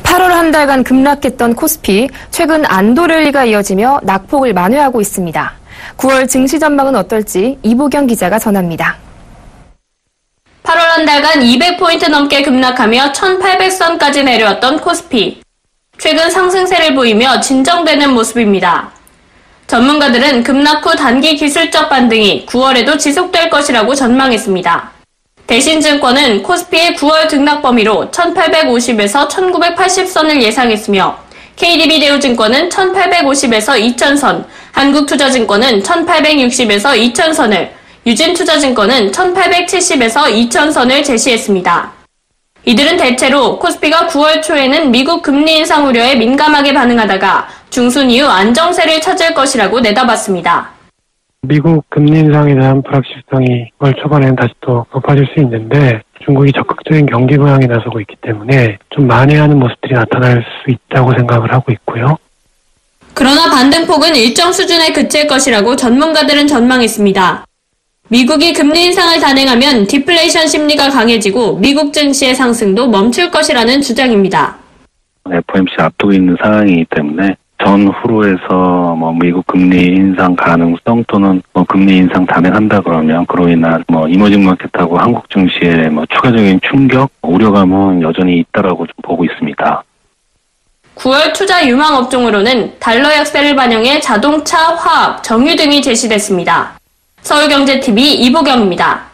8월 한 달간 급락했던 코스피, 최근 안도랠리가 이어지며 낙폭을 만회하고 있습니다. 9월 증시 전망은 어떨지 이보경 기자가 전합니다. 8월 한 달간 200포인트 넘게 급락하며 1800선까지 내려왔던 코스피. 최근 상승세를 보이며 진정되는 모습입니다. 전문가들은 급락 후 단기 기술적 반등이 9월에도 지속될 것이라고 전망했습니다. 대신증권은 코스피의 9월 등락 범위로 1850에서 1980선을 예상했으며 KDB 대우증권은 1850에서 2000선, 한국투자증권은 1860에서 2000선을, 유진투자증권은 1870에서 2000선을 제시했습니다. 이들은 대체로 코스피가 9월 초에는 미국 금리 인상 우려에 민감하게 반응하다가 중순 이후 안정세를 찾을 것이라고 내다봤습니다. 미국 금리 인상에 대한 불확실성이 월 초반에는 다시 또 높아질 수 있는데 중국이 적극적인 경기 부양에 나서고 있기 때문에 좀 만회하는 모습들이 나타날 수 있다고 생각을 하고 있고요. 그러나 반등폭은 일정 수준에 그칠 것이라고 전문가들은 전망했습니다. 미국이 금리 인상을 단행하면 디플레이션 심리가 강해지고 미국 증시의 상승도 멈출 것이라는 주장입니다. FOMC 앞두고 있는 상황이기 때문에 전후로 해서 뭐 미국 금리 인상 가능성 또는 뭐 금리 인상 단행한다 그러면 그로 인한 뭐 이머징 마켓하고 한국 증시에 뭐 추가적인 충격, 우려감은 여전히 있다라고 좀 보고 있습니다. 9월 투자 유망 업종으로는 달러 약세를 반영해 자동차, 화학, 정유 등이 제시됐습니다. 서울경제TV 이보경입니다.